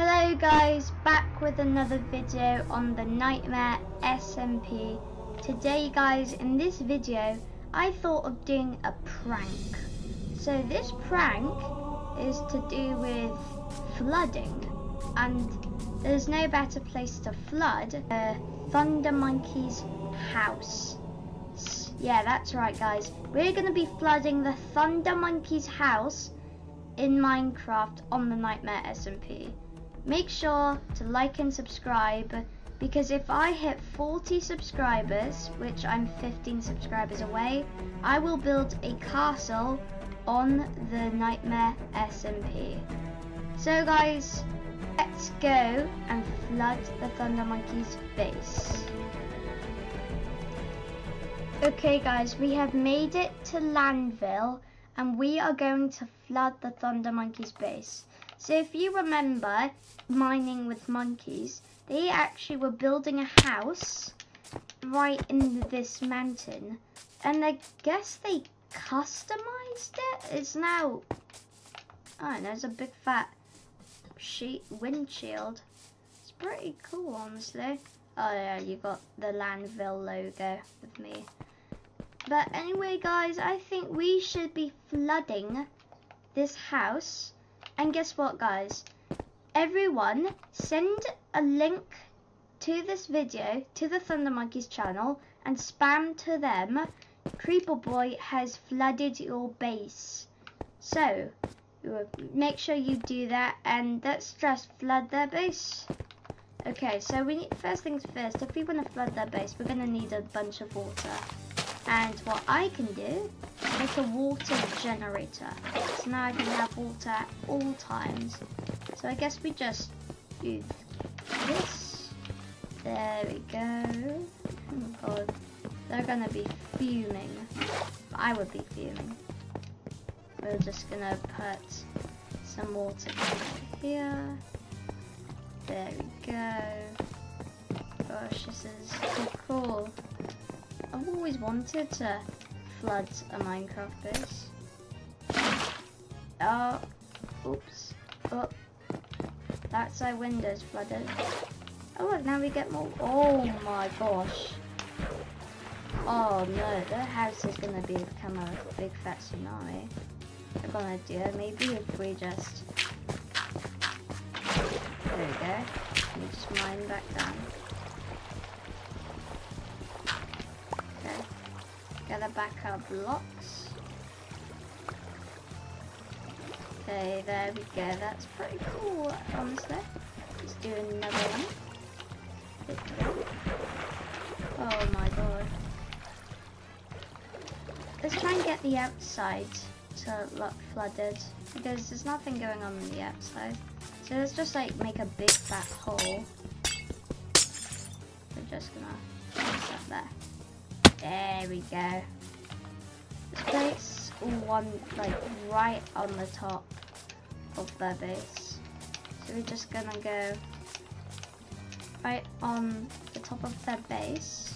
Hello guys, back with another video on the Nightmare SMP. Today guys, in this video, I thought of doing a prank. So this prank is to do with flooding. And there's no better place to flood uh, Thunder Monkey's house. Yeah, that's right guys. We're going to be flooding the Thunder Monkey's house in Minecraft on the Nightmare SMP. Make sure to like and subscribe because if I hit 40 subscribers, which I'm 15 subscribers away, I will build a castle on the Nightmare SMP. So guys, let's go and flood the Thunder Monkey's base. Okay guys, we have made it to Landville and we are going to flood the Thunder Monkey's base. So if you remember mining with monkeys, they actually were building a house right in this mountain. And I guess they customized it. It's now, don't know, it's a big fat sheet windshield. It's pretty cool, honestly. Oh yeah, you got the Landville logo with me. But anyway, guys, I think we should be flooding this house. And guess what, guys? Everyone, send a link to this video to the Thunder Monkeys channel and spam to them. Creeper Boy has flooded your base. So, make sure you do that and let's just flood their base. Okay, so we need, first things first, if we want to flood their base, we're going to need a bunch of water. And what I can do, make a water generator. So now I can have water at all times. So I guess we just do this. There we go. Oh my god, they're gonna be fuming. I would be fuming. We're just gonna put some water here. There we go. Gosh, this is so cool. I've always wanted to flood a Minecraft base. Oh, oops. Oh, that's our windows flooded. Oh look, now we get more. Oh my gosh. Oh no, the house is gonna be, become a big fat tsunami. We're gonna do it. Maybe if we just. There we go. We just mine back down. Gather back our blocks. Okay, there we go. That's pretty cool, honestly. Let's do another one. Oh my god. Let's try and get the outside to look flooded because there's nothing going on on the outside. So let's just like make a big fat hole. We're just gonna place that there. There we go. Let's place one like right on the top of their base. So we're just gonna go right on the top of their base.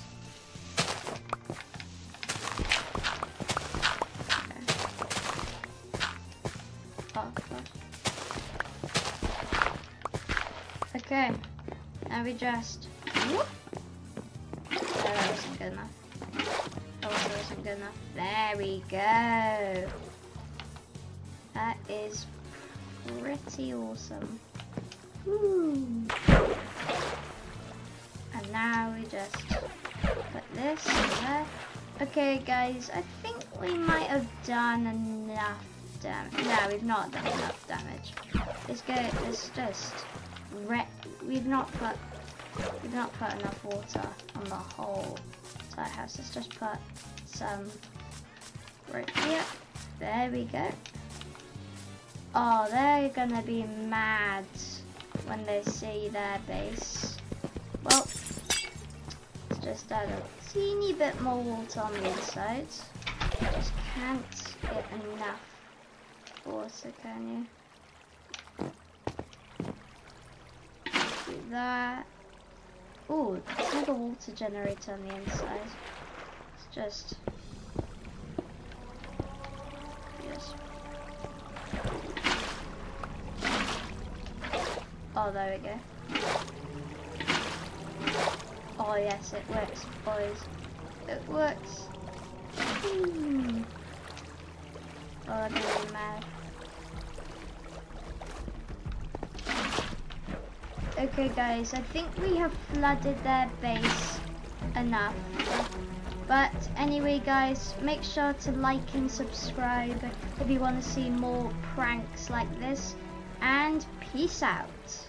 Okay. Now we just. Whoop. That wasn't good enough. Also wasn't good enough. There we go. That is pretty awesome. And now we just put this there. Okay, guys, I think we might have done enough damage. No, we've not done enough damage. Let's go. Let's just. Re we've not put. We've not put enough water on the whole entire house. Let's just put some right here. There we go. Oh, they're gonna be mad when they see their base. Well, let's just add a teeny bit more water on the inside. Just can't get enough water, can you? Do that. Oh, there's like a water generator on the inside. It's just... Yes. Oh, there we go. Oh yes, it works, boys. It works. Hmm. Oh, I'm mad. Okay guys, I think we have flooded their base enough. But anyway guys, make sure to like and subscribe if you want to see more pranks like this. And peace out.